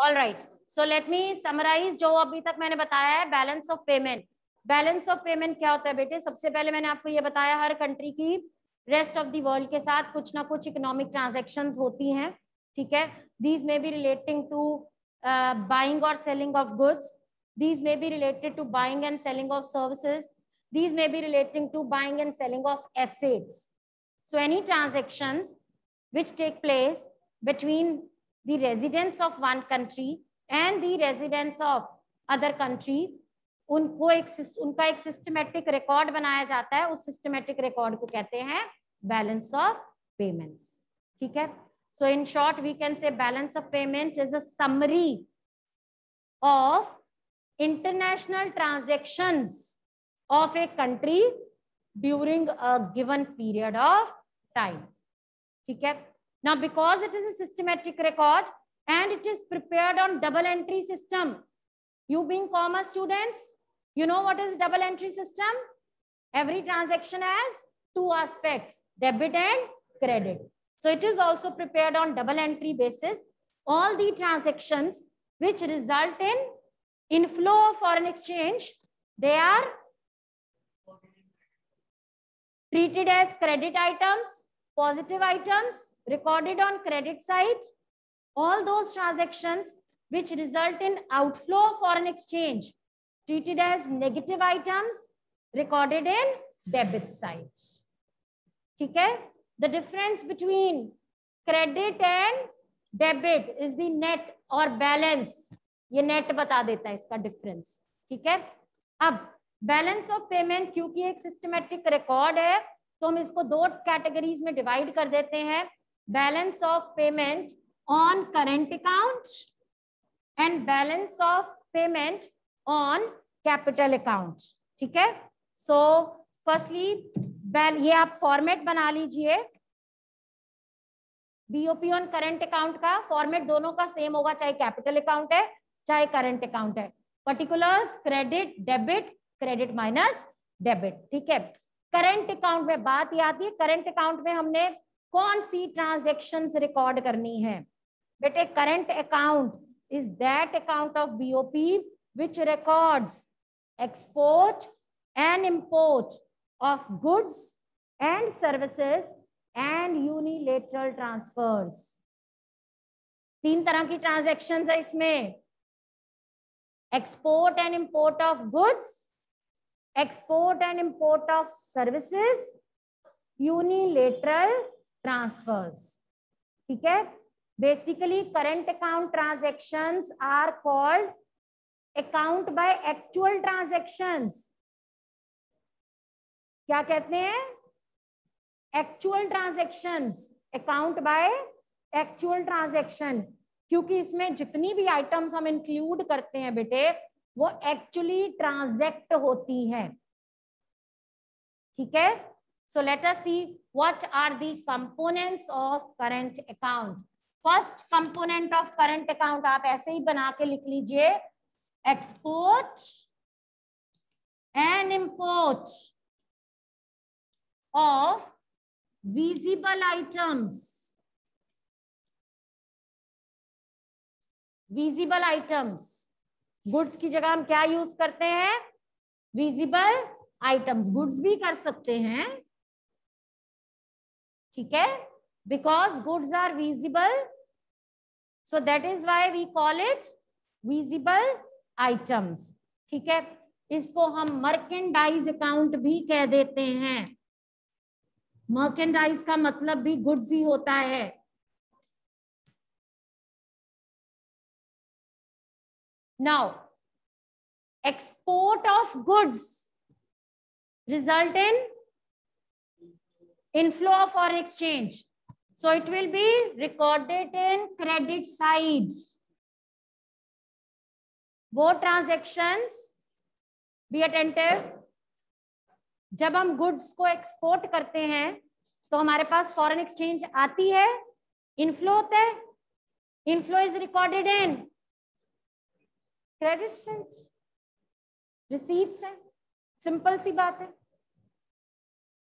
All right so let me summarise जो अभी तक मैंने बताया है balance of payment balance of payment क्या होता है बेटे सबसे पहले मैंने आपको ये बताया हर कंट्री की रेस्ट ऑफ़ द वर्ल्ड के साथ कुछ ना कुछ इकोनॉमिक ट्रांजेक्शन होती हैं ठीक है these may be relating to buying और selling of goods these may be related to buying and selling of services these may be relating to buying and selling of assets so any transactions which take place between the residents of one country and the residents of other country उनको एक उनका एक systematic record बनाया जाता है उस systematic record को कहते हैं बैलेंस ऑफ़ पेमेंट्स ठीक है so in short we can say balance of payment is a summary of international transactions of a country during a given period of time ठीक है now because it is a systematic record and it is prepared on double entry system you being commerce students you know what is double entry system? Every transaction has two aspects, debit and credit. So it is also prepared on double entry basis. All the transactions which result in inflow of foreign exchange, they are treated as credit items, positive items, recorded on credit side. All those transactions which result in outflow of foreign exchange treated as negative items recorded in debit side ठीक है the difference between credit and debit is the net or balance ये net बता देता है इसका difference ठीक है अब बैलेंस ऑफ़ पेमेंट क्योंकि एक सिस्टमेटिक रिकॉर्ड है तो हम इसको दो कैटेगरीज में डिवाइड कर देते हैं balance of payment on current account and balance of payment on capital account ठीक है? सो फर्स्टली ये आप फॉर्मेट बना लीजिए। बीओपी ऑन करंट अकाउंट का फॉर्मेट दोनों का सेम होगा, चाहे कैपिटल अकाउंट है, चाहे करंट अकाउंट है। Particulars credit debit credit minus debit ठीक है? करंट अकाउंट में बात ये आती है करंट अकाउंट में हमने कौन सी ट्रांजेक्शन रिकॉर्ड करनी है? बेटे current account is that account of BOP which records export and import of goods and services and unilateral transfers. तीन तरह की ट्रांजेक्शन है इसमें। Export and import of goods export and import of services unilateral transfers ठीक है? Basically current account transactions are called account by actual transactions क्या कहते हैं? Actual transactions account by actual transaction क्योंकि इसमें जितनी भी आइटम्स हम इंक्लूड करते हैं बेटे, वो एक्चुअली ट्रांजेक्ट होती हैं। ठीक है? So let us see what are the components of current account first component of current account आप ऐसे ही बना के लिख लीजिए. Export and import of visible items. Visible items goods की जगह हम क्या यूज़ करते हैं? विजिबल आइटम्स गुड्स भी कर सकते हैं. ठीक है? Because goods are visible so that is why we call it visible items ठीक है? इसको हम मर्केंडाइज अकाउंट भी कह देते हैं। मर्केंडाइज का मतलब भी गुड्स ही होता है। Now export of goods result in inflow of for exchange so it will be recorded in credit side वो ट्रांजेक्शन्स बी अटेंटिव जब हम गुड्स को एक्सपोर्ट करते हैं तो हमारे पास फॉरेन एक्सचेंज आती है इनफ्लो होता है inflow is recorded in credit Saint receipts है सिंपल सी बात है।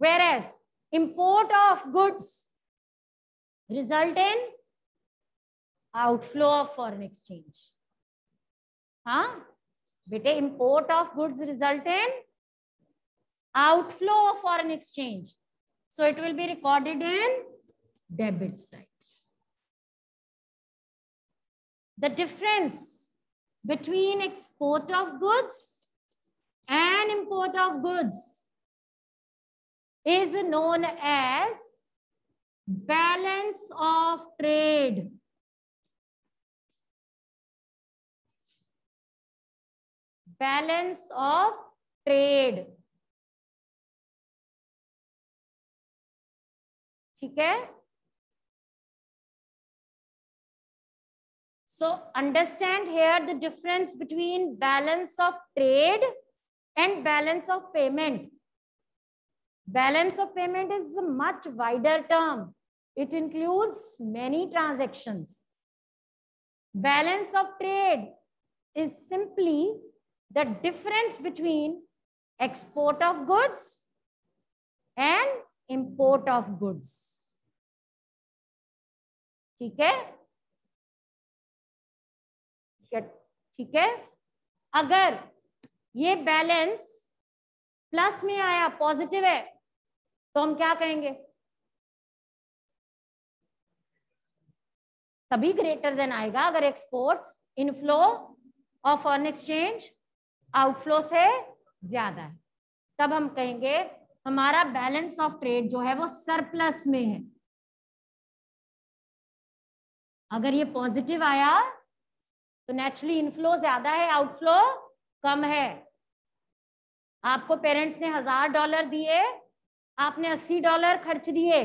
Whereas import of goods result in outflow of foreign exchange. Huh? Bete import of goods result in outflow of foreign exchange. So it will be recorded in debit side. The difference between export of goods and import of goods is known as balance of trade. Balance of trade. ठीक है so understand here the difference between balance of trade and balance of payment Balance of payment is a much wider term it includes many transactions balance of trade is simply the difference between export of goods and import of goods ठीक है ठीक है अगर ये balance plus में आया positive है तो हम क्या कहेंगे? तभी ग्रेटर देन आएगा अगर exports inflow of foreign exchange outflow से ज़्यादा है। तब हम कहेंगे, हमारा बैलेंस ऑफ़ ट्रेड जो है वो सरप्लस में है। अगर ये पॉजिटिव आया तो नेचुरली इनफ्लो ज़्यादा है आउटफ्लो कम है। आपको पेरेंट्स ने हज़ार डॉलर दिए आपने अस्सी डॉलर खर्च दिए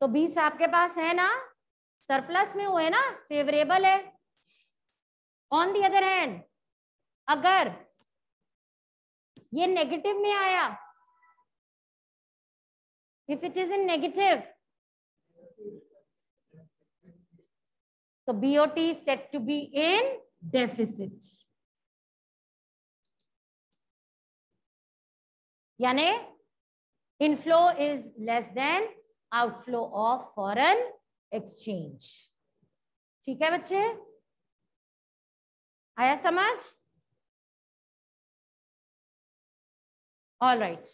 तो बीस आपके पास है ना? सरप्लस में हुए ना? फेवरेबल है। ऑन दी अदर हैंड अगर ये नेगेटिव में आया if it is in negative तो is said to be in deficit. यानी Inflow is less than outflow of foreign exchange ठीक है बच्चे आया समझ all right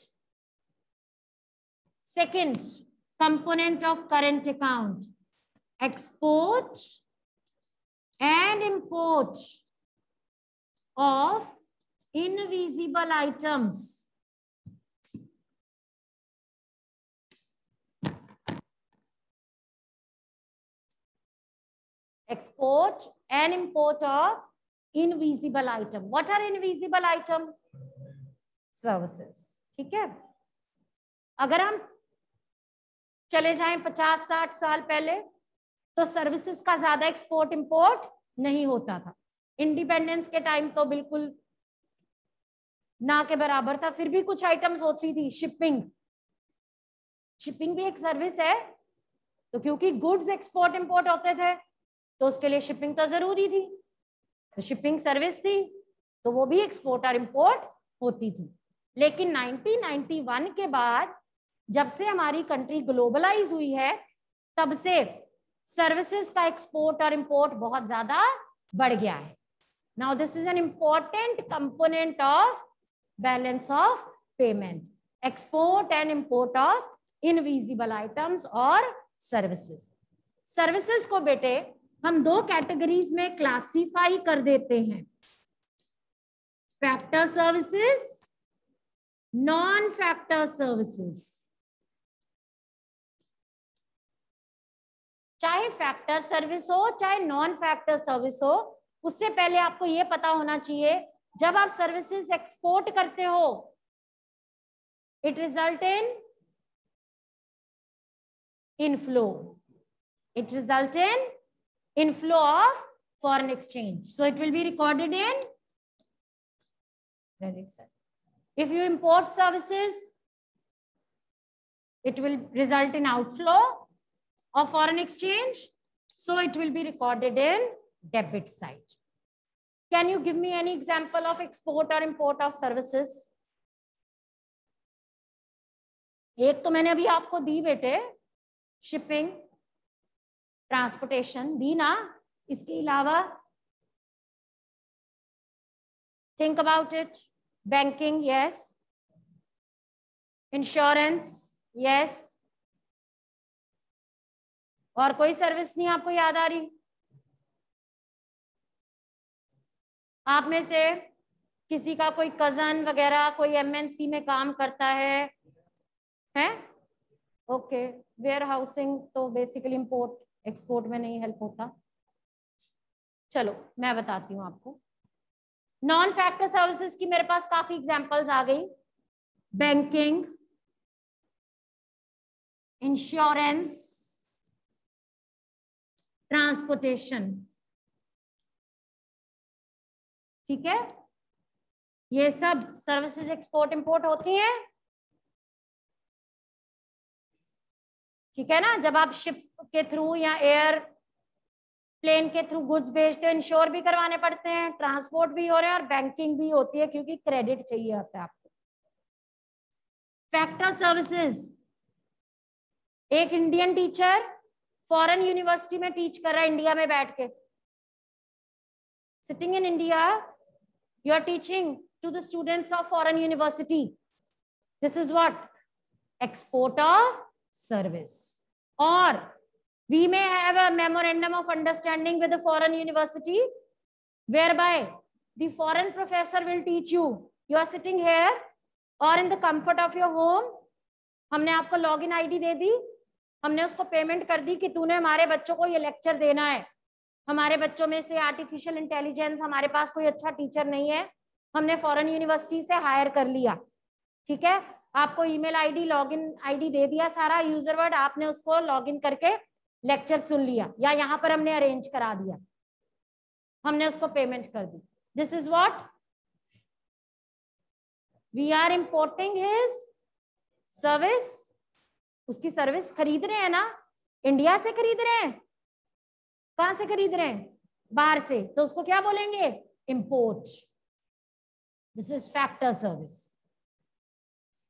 second component of current account export and import of invisible items. Export and import of invisible item. What are invisible item? Services. ठीक है अगर हम चले जाएँ पचास, साठ साल पहले तो सर्विसेज़ का ज़्यादा एक्सपोर्ट इंपोर्ट नहीं होता था इंडिपेंडेंस के टाइम तो बिल्कुल ना के बराबर था फिर भी कुछ आइटम्स होती थी शिपिंग शिपिंग भी एक सर्विस है तो क्योंकि गुड्स एक्सपोर्ट इंपोर्ट होते थे तो उसके लिए शिपिंग तो ज़रूरी थी। तो शिपिंग सर्विस थी तो वो भी एक्सपोर्ट और इम्पोर्ट होती थी। लेकिन 1991 के बाद जब से हमारी कंट्री ग्लोबलाइज हुई है, तब से सर्विसेज़ का एक्सपोर्ट और इम्पोर्ट बहुत ज़्यादा बढ़ गया है। Now this is an important component of balance of payment export and import of invisible items और सर्विसेज़ सर्विसेज़ को बेटे हम दो कैटेगरीज में क्लासिफाई कर देते हैं। Factor services non factor services चाहे फैक्टर सर्विस हो, चाहे नॉन फैक्टर सर्विस हो, उससे पहले आपको यह पता होना चाहिए, जब आप सर्विसेज़ एक्सपोर्ट करते हो it result in inflow it result in Inflow of foreign exchange so it will be recorded in credit side if you import services it will result in outflow of foreign exchange. So it will be recorded in debit side. Can you give me any example of export or import of services? एक तो मैंने अभी आपको दी बेटे shipping transportation दी ना, इसके अलावा think about it banking yes insurance yes और कोई सर्विस नहीं आपको याद आ रही? आप में से किसी का कोई कज़न वगैरह, कोई एमएनसी में काम करता है? हैं? ओके वेयर हाउसिंग तो बेसिकली इंपोर्ट एक्सपोर्ट में नहीं हेल्प होता। चलो, मैं बताती हूँ आपको। नॉन फैक्टर सर्विसेज़ की मेरे पास काफ़ी एग्जांपल्स आ गई। बैंकिंग इंश्योरेंस ट्रांसपोर्टेशन ठीक है? ये सब सर्विसेज़ एक्सपोर्ट इंपोर्ट होती हैं। ठीक है ना? जब आप शिप के थ्रू या एयर प्लेन के थ्रू गुड्स भेजते हो इंश्योर भी करवाने पड़ते हैं ट्रांसपोर्ट भी हो रहे हैं और बैंकिंग भी होती है क्योंकि क्रेडिट चाहिए होता है आपको। फैक्टर सर्विसेज़ एक इंडियन टीचर फॉरेन यूनिवर्सिटी में टीच कर रहा है इंडिया में बैठ के। Sitting in India you are teaching to the students of foreign university. This is what? Exporter service. Or we may have a memorandum of understanding with the foreign university, whereby the foreign professor will teach you. You are sitting here or in the comfort of your home. हमने आपको login ID दे दी। हमने उसको payment कर दी कि तूने हमारे बच्चों को ये लेक्चर देना है। हमारे बच्चों में से आर्टिफिशियल इंटेलिजेंस हमारे पास कोई अच्छा टीचर नहीं है। हमने फॉरेन यूनिवर्सिटी से हायर कर लिया। ठीक है? आपको ईमेल आईडी लॉगिन आईडी दे दिया सारा। यूज़र वर्ड आपने उसको लॉगिन करके लेक्चर सुन लिया, या यहाँ पर हमने अरेंज करा दिया। हमने उसको पेमेंट कर दी। This is what we are importing his service उसकी सर्विस खरीद रहे हैं ना? इंडिया से खरीद रहे हैं? कहाँ से खरीद रहे हैं? बाहर से। तो उसको क्या बोलेंगे? Import this is factor service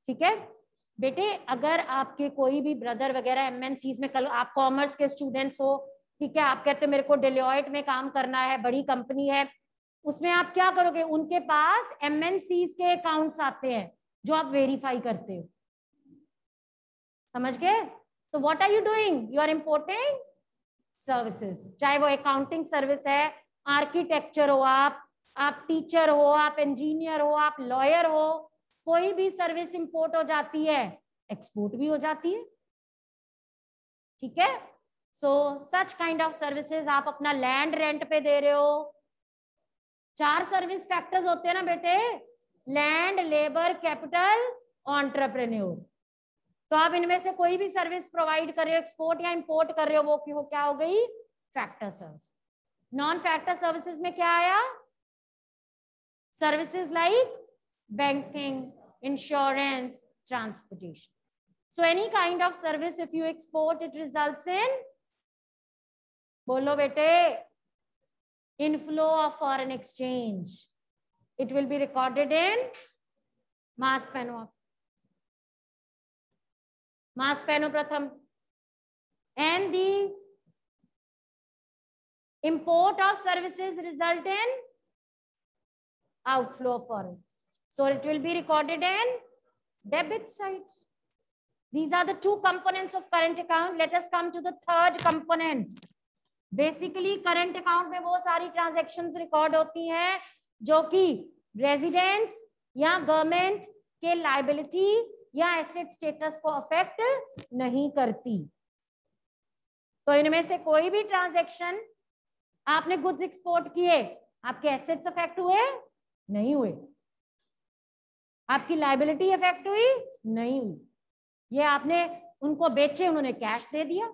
ठीक है? बेटे, अगर आपके कोई भी ब्रदर वगैरह एमएनसीज में, कल आप कॉमर्स के स्टूडेंट्स हो, ठीक है, आप कहते हो, मेरे को डिलियट में काम करना है, बड़ी कंपनी है। उसमें आप क्या करोगे? उनके पास एमएनसीज के अकाउंट्स आते हैं, जो आप वेरीफाई करते हो। समझ गए? तो what are you doing you are importing services चाहे वो अकाउंटिंग सर्विस है आर्किटेक्चर हो आप आप टीचर हो, आप इंजीनियर हो, आप लॉयर हो कोई भी सर्विस इंपोर्ट हो जाती है एक्सपोर्ट भी हो जाती है। ठीक है? So such kind of services आप अपना लैंड रेंट पे दे रहे हो। चार सर्विस फैक्टर्स होते हैं ना बेटे। लैंड लेबर कैपिटल ऑन्टरप्रेन्योर तो आप इनमें से कोई भी सर्विस प्रोवाइड कर रहे हो एक्सपोर्ट या इंपोर्ट कर रहे हो, वो क्यों क्या हो गई? Factor service non factor services में क्या आया? Services like banking, insurance, transportation. So any kind of service, if you export, it results in bolo bete, inflow of foreign exchange. It will be recorded in mass pano. Mass pano pratham. And the import of services result in outflow of foreign so it will be recorded in debit side. These are the two components of current account. Let us come to the third component. Basically, current account में वो सारी transactions record होती हैं जो कि residents या government के liability या asset status को affect नहीं करती तो इनमें से कोई भी transaction आपने goods export किए आपके assets affect हुए नहीं हुए आपकी लाइबिलिटी इफ़ेक्ट हुई? नहीं हुई। ये आपने उनको बेचे, उन्होंने कैश दे दिया।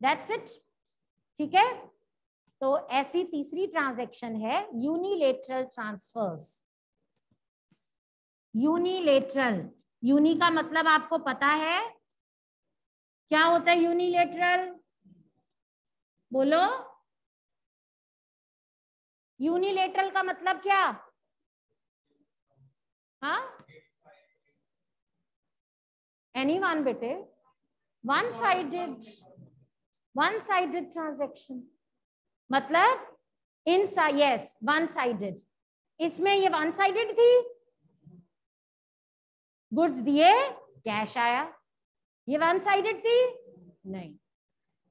दैट्स इट ठीक है? तो ऐसी तीसरी ट्रांजैक्शन है यूनिलेटरल ट्रांसफर्स यूनिलेटरल यूनि का मतलब आपको पता है? क्या होता है यूनिलेटरल बोलो। यूनिलेटरल का मतलब क्या? हाँ? Anyone bete one sided one sided transaction. मतलब इन यस वन साइडेड इसमें ये वन साइडेड थी। गुड्स दिए कैश आया। ये वन साइडेड थी? नहीं।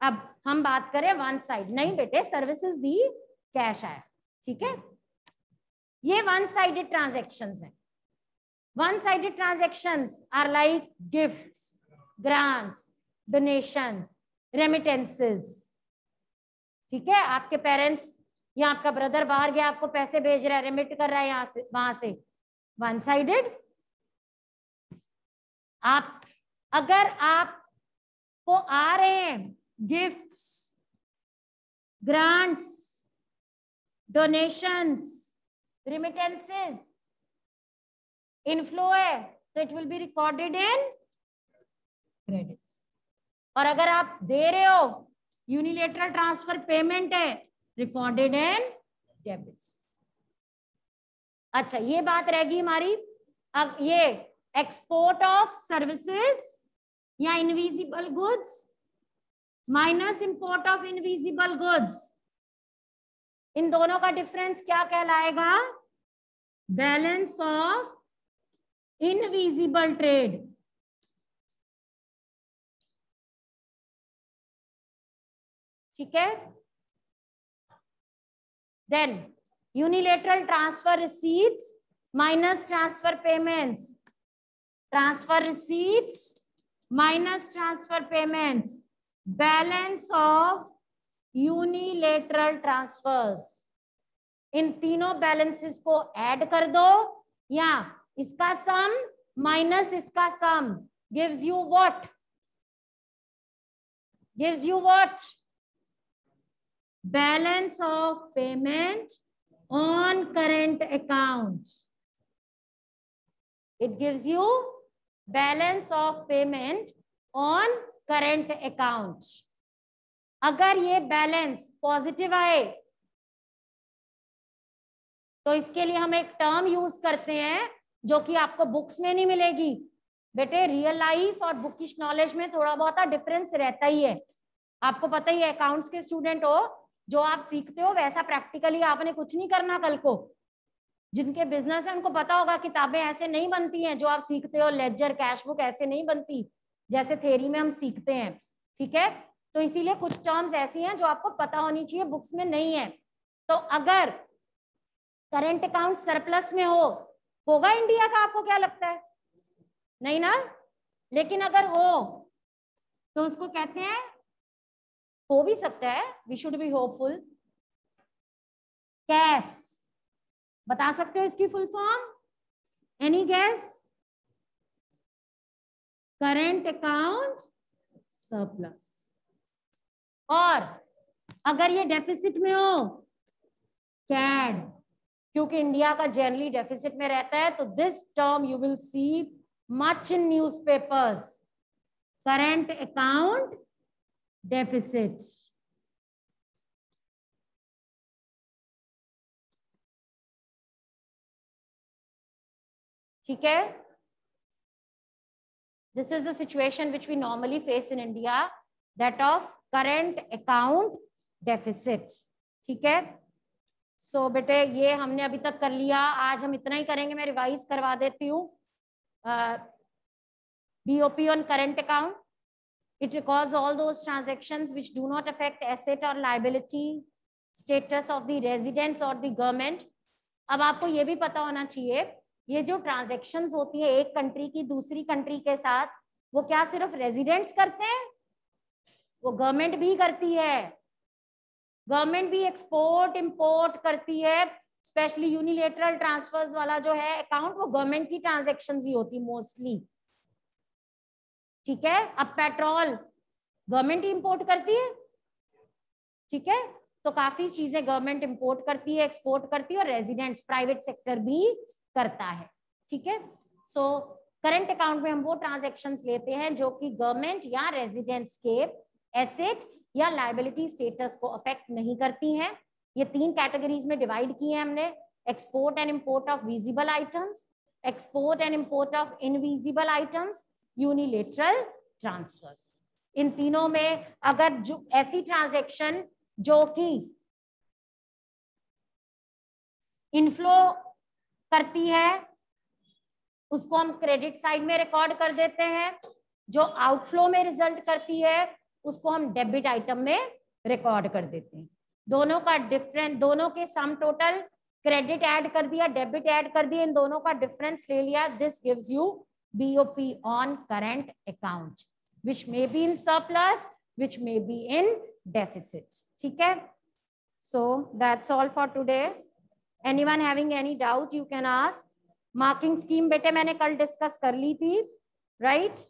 अब हम बात करें वन साइड नहीं बेटे सर्विसेज़ दी कैश आया। ठीक है? ये वन साइडेड ट्रांजेक्शन है। Sided transaction are like gifts grants donations remittances ठीक है? आपके पेरेंट्स या आपका ब्रदर बाहर गया, आपको पैसे भेज रहा है रेमिट कर रहा है यहाँ से, वहाँ से। वन साइडेड आप, अगर आप को आ रहे हैं gifts grants donations remittances inflow है तो it will be recorded in credits और अगर आप दे रहे हो यूनिलेटरल ट्रांसफ़र पेमेंट है रिकॉर्डेड इन डेबिट्स अच्छा ये बात रहेगी हमारी। अब ये एक्सपोर्ट ऑफ़ सर्विसेज़ या invisible goods minus import of invisible goods इन दोनों का डिफरेंस क्या कहलाएगा? बैलेंस ऑफ़ इनविजिबल ट्रेड ठीक है? Then unilateral transfer receipts minus transfer payments transfer receipts minus transfer payments balance of unilateral transfers इन तीनों balances को add कर दो या इसका सम माइनस इसका sum gives you what gives you what balance of payment on current account it gives you balance of payment on current account अगर ये balance positive आए तो इसके लिए हम एक टर्म यूज़ करते हैं जो कि आपको बुक्स में नहीं मिलेगी। बेटे रियल लाइफ और बुकिश नॉलेज में थोड़ा बहुत डिफरेंस रहता ही है। आपको पता ही है अकाउंट्स के स्टूडेंट हो, जो आप सीखते हो, वैसा प्रैक्टिकली आपने कुछ नहीं करना कल को। जिनके बिज़नेस है, उनको पता होगा, किताबें ऐसे नहीं बनती हैं, जो आप सीखते हो लेजर कैश बुक ऐसे नहीं बनती, जैसे थेरी में हम सीखते हैं। ठीक है? तो इसीलिए कुछ टर्म्स ऐसी हैं, जो आपको पता होनी चाहिए बुक्स में नहीं है। तो अगर करेंट अकाउंट सरप्लस में हो होगा इंडिया का आपको क्या लगता है? नहीं ना? लेकिन अगर हो तो उसको कहते हैं, हो भी सकता है we should be hopeful cash बता सकते हो इसकी full form any guess current account surplus और अगर ये डेफिसिट में हो कैड क्योंकि इंडिया का जनरली डेफिसिट में रहता है तो this term you will see much in newspapers current account deficit ठीक है? This is the situation which we normally face in India that of current account deficit ठीक है? सो so, बेटे ये हमने अभी तक कर लिया। आज हम इतना ही करेंगे मैं रिवाइज करवा देती हूँ। BOP on current account It records all those transactions which do not affect asset or liability status of the residents or the government. अब आपको ये भी पता होना चाहिए ये जो ट्रांजेक्शन होती है एक कंट्री की दूसरी कंट्री के साथ वो क्या सिर्फ़ रेजिडेंट्स करते हैं? वो गवर्नमेंट भी करती है। गवर्नमेंट भी एक्सपोर्ट इंपोर्ट करती है स्पेशली यूनिलेटरल ट्रांसफर्स वाला जो है अकाउंट वो गवर्नमेंट की ट्रांजेक्शन ही होती मोस्टली ठीक है? अब पेट्रोल गवर्नमेंट इंपोर्ट करती है। ठीक है? तो काफ़ी चीज़ें गवर्नमेंट इंपोर्ट करती है एक्सपोर्ट करती है और रेजिडेंट्स प्राइवेट सेक्टर भी करता है। ठीक है? सो करंट अकाउंट में हम वो ट्रांजेक्शन लेते हैं जो कि गवर्नमेंट या रेजिडेंट्स के एसेट या लाइबिलिटी स्टेटस को अफेक्ट नहीं करती हैं। ये तीन कैटेगरीज में डिवाइड किए हैं हमने। Export and import of visible items export and import of invisible items unilateral transfers इन तीनों में अगर जो ऐसी ट्रांजेक्शन जो कि इनफ्लो करती है, उसको हम क्रेडिट साइड में रिकॉर्ड कर देते हैं। जो आउटफ्लो में रिज़ल्ट करती है उसको हम डेबिट आइटम में रिकॉर्ड कर देते हैं। दोनों का डिफरेंस दोनों के सम टोटल क्रेडिट ऐड कर दिया डेबिट ऐड कर दिया, इन दोनों का डिफरेंस ले लिया। This gives you BOP on current account which may be in surplus which may be in deficit ठीक है? So that's all for today anyone having any doubt you can ask marking scheme बेटे मैंने कल discuss कर ली थी right right?